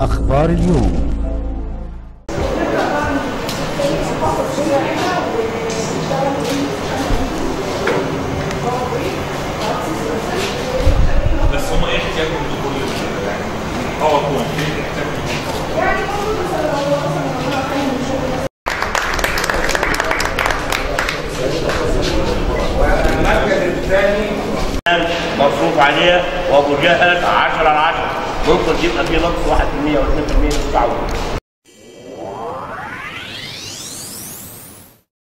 أخبار اليوم. بس هم إيه احتياجهم لكل آه هو إيه احتياجهم؟ المركز الثاني مصروف عليه وأبو جهل 10 على 10 ممكن يبقى فيه نقص 1% أو 2% في التعويض